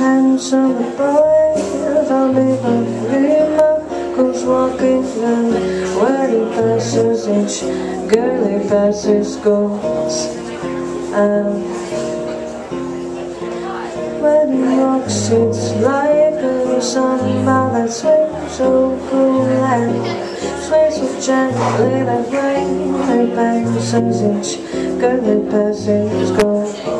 handsome boy from Ipanema Goes. walking and when he passes each girl he passes goes And when he walks it's like a samba that swings so cool and sways so gently that rain he passes each girl he passes goes And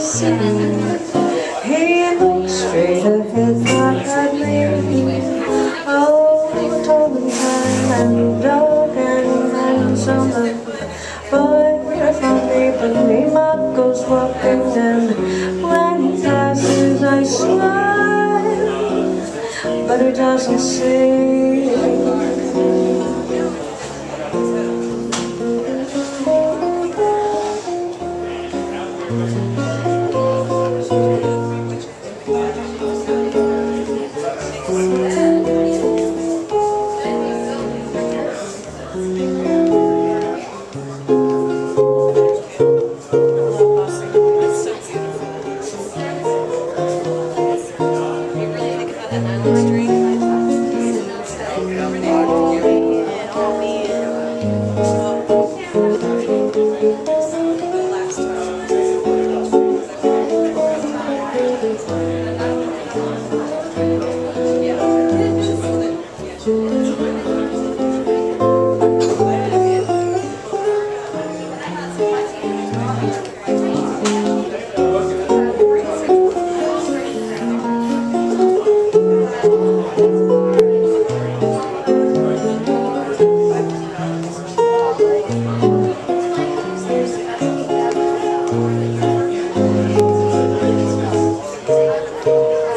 He looks straight ahead, not at me. Oh, tall and dark and handsome. Boy from Ipanema goes walking, and when he passes, I but he doesn't see. Tall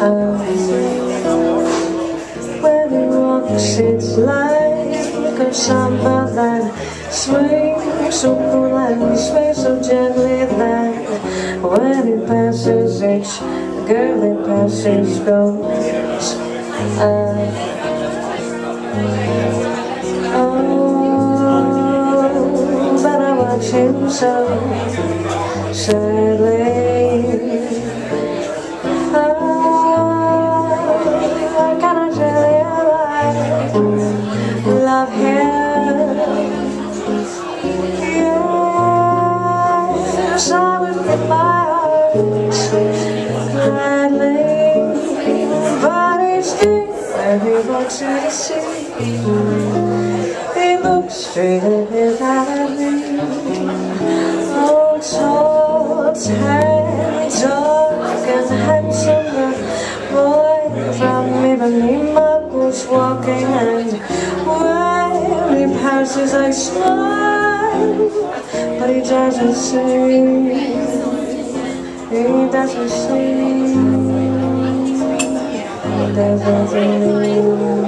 when he walks it's like a samba that swings so cool and sways so gently that when he passes each girl he passes goes. Oh, him so sadly to the he looks straight ahead at me. Oh, tall, tan, dark, and handsome, boy from Ipanema goes walking, and he passes, I smile, but he doesn't see. He doesn't see. He doesn't see.